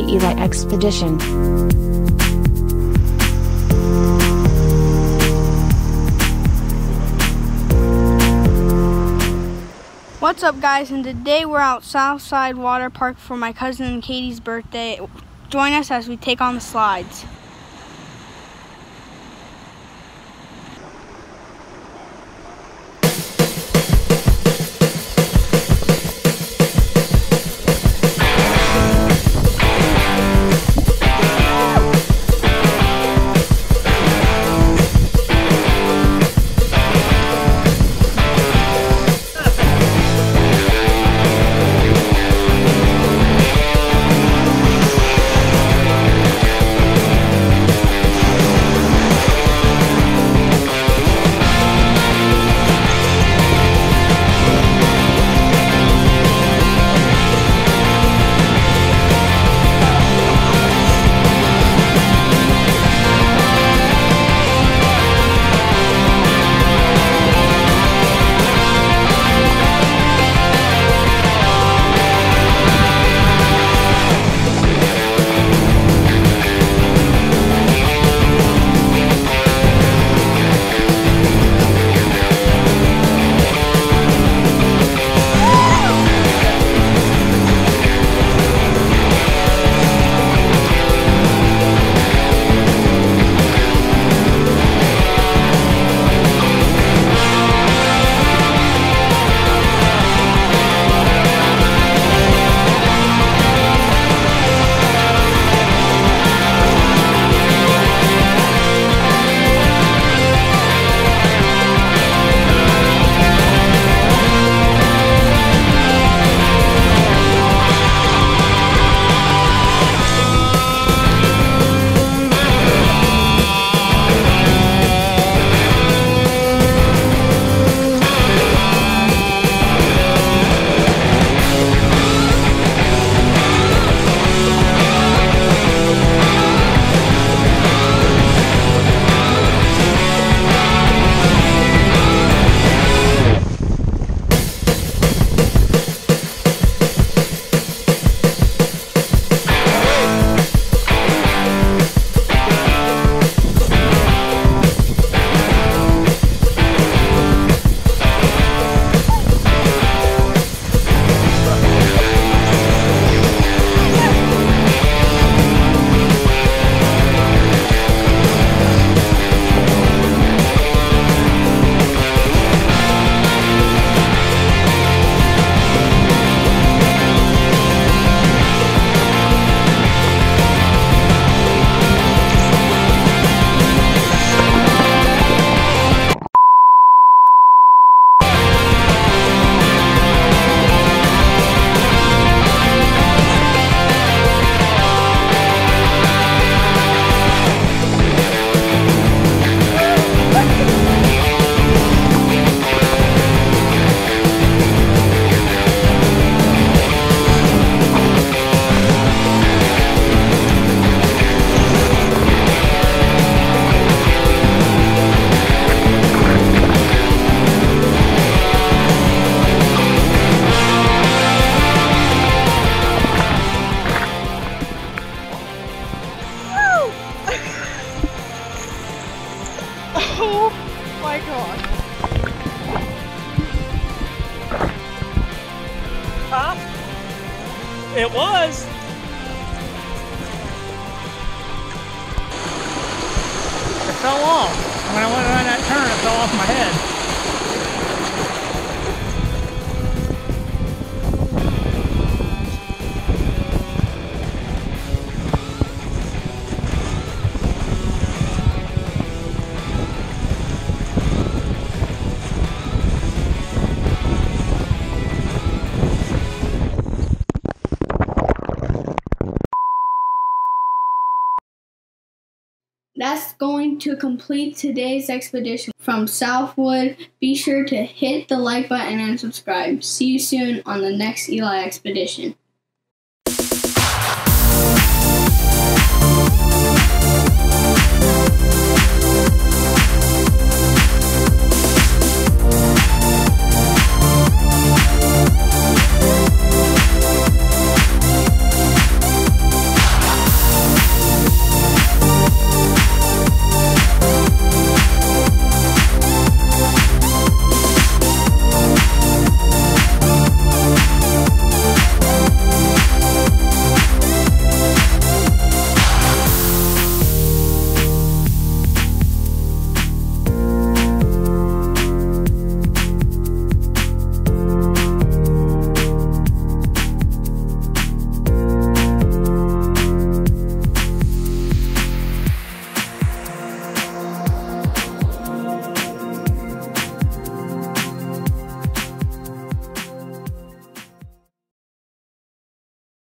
Eli Expedition. What's up guys and today we're out Southside Water Park for my cousin Katie's birthday. Join us as we take on the slides. It was. It fell off. When I went around that turn, it fell off my head. That's going to complete today's expedition from Southwood. Be sure to hit the like button and subscribe. See you soon on the next Eli expedition.